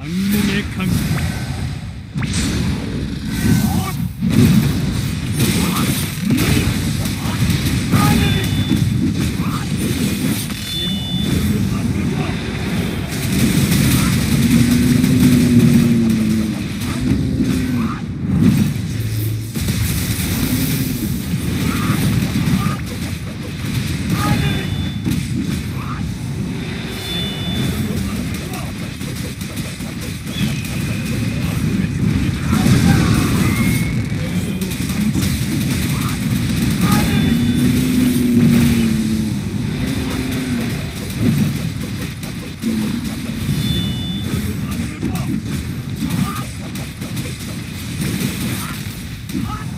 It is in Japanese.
アンモネ艦 Hot!